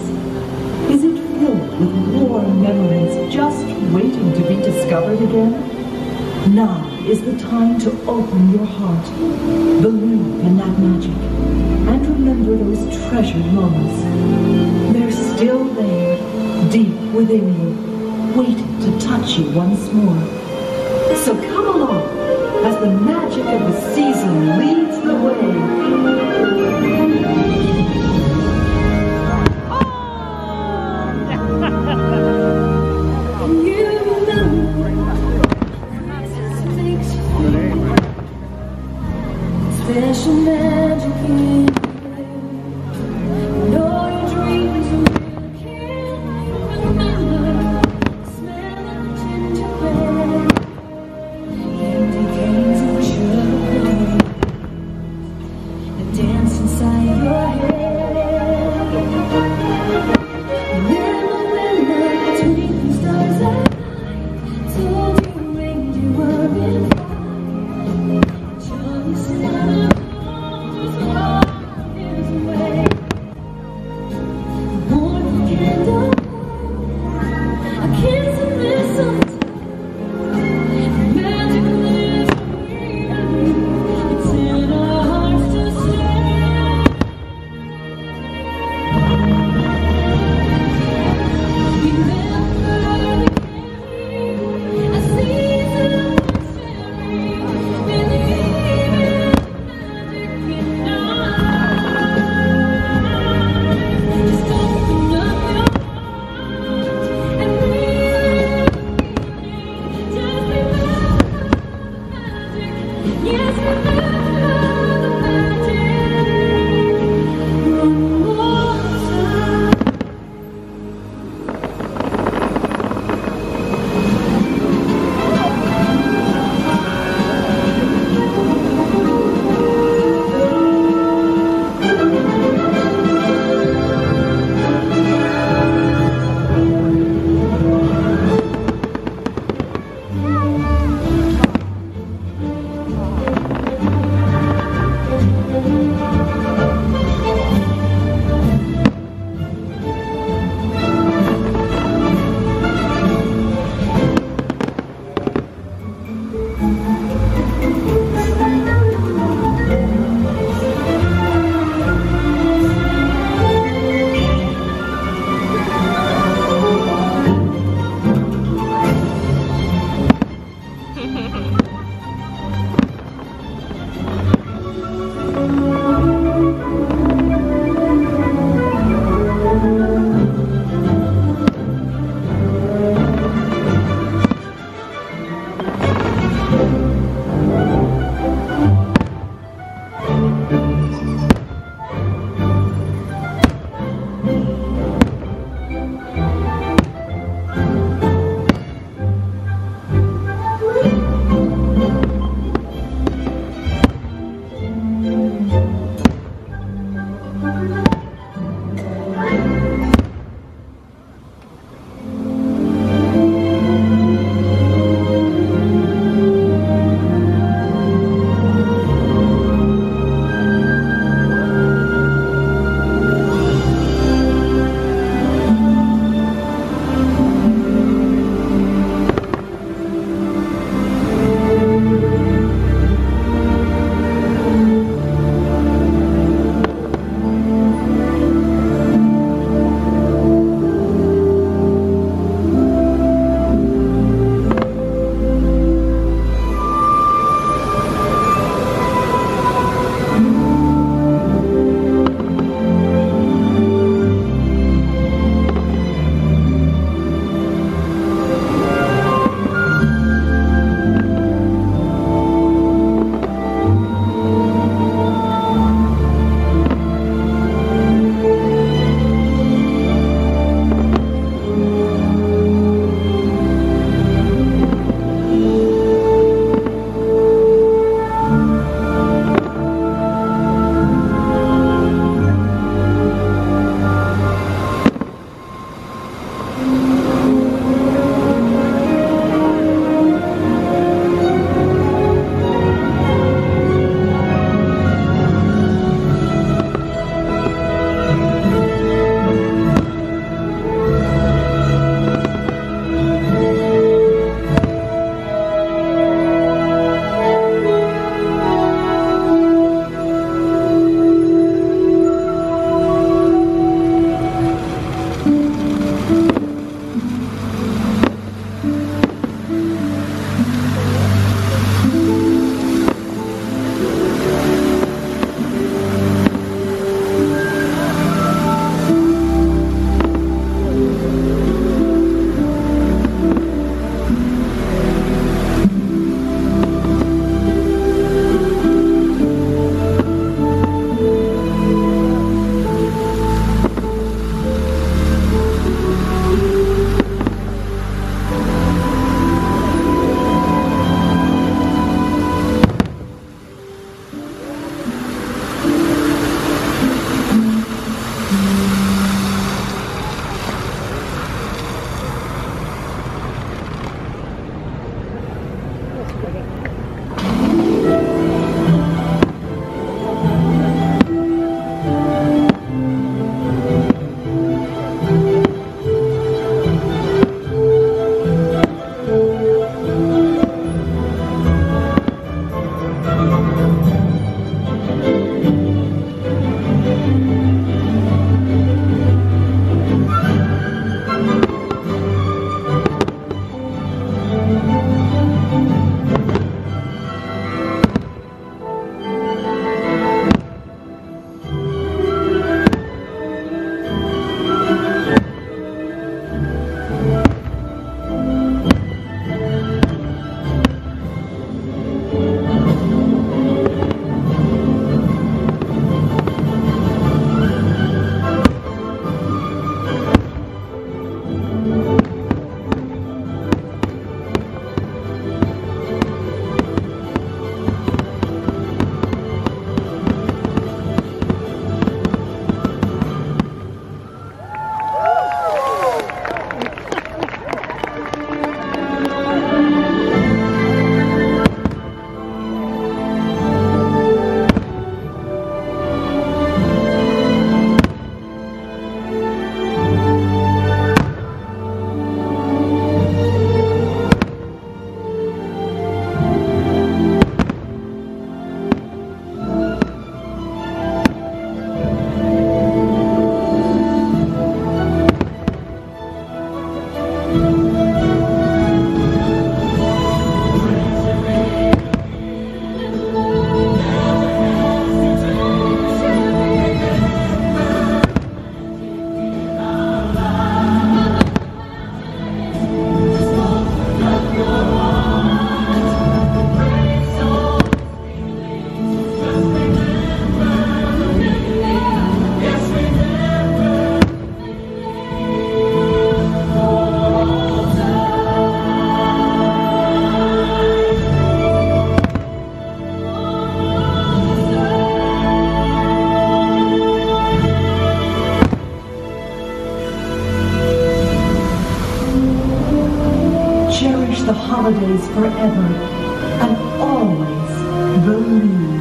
holidays? Is it filled with warm memories just waiting to be discovered again? Now is the time to open your heart, believe in that magic, and remember those treasured moments. They're still there, deep within you, waiting to touch you once more. So come along as the magic of the season leads the way. Special holidays forever and always believe.